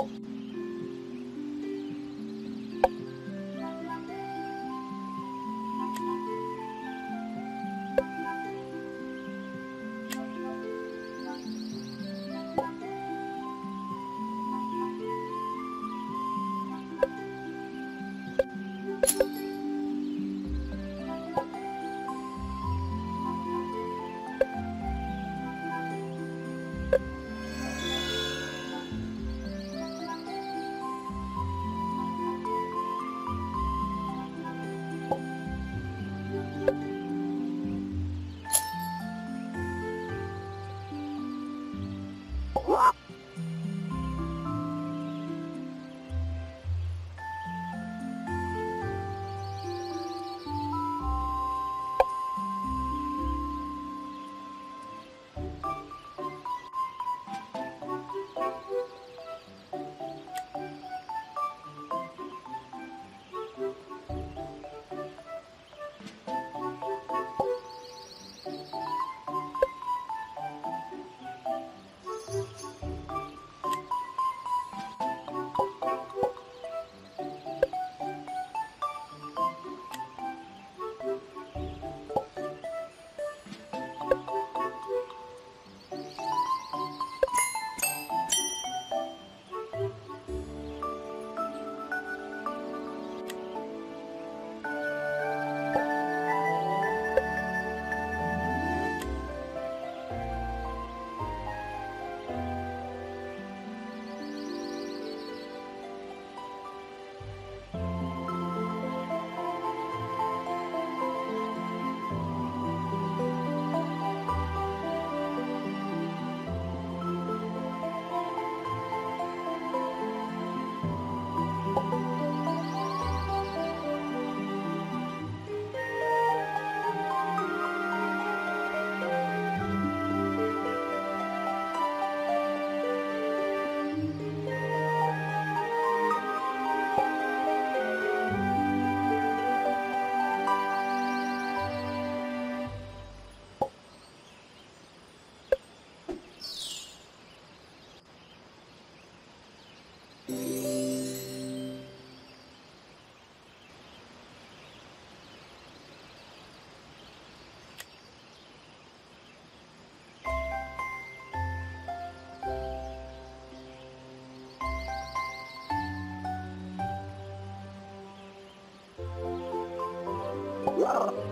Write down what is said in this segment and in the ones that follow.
어? Wow.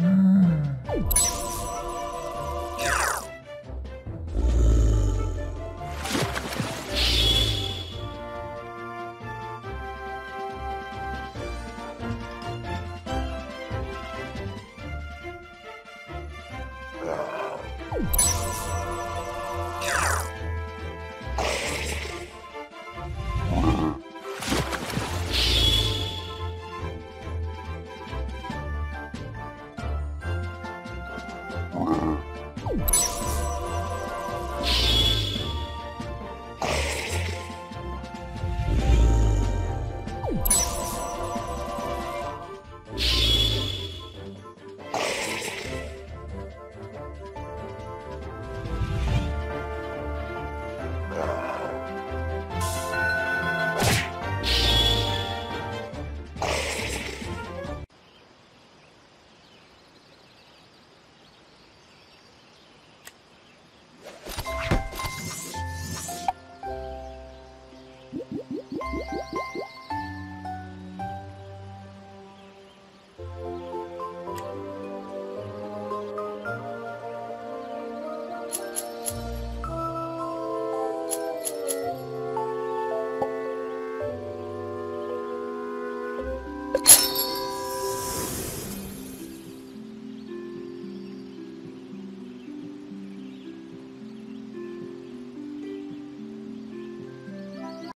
You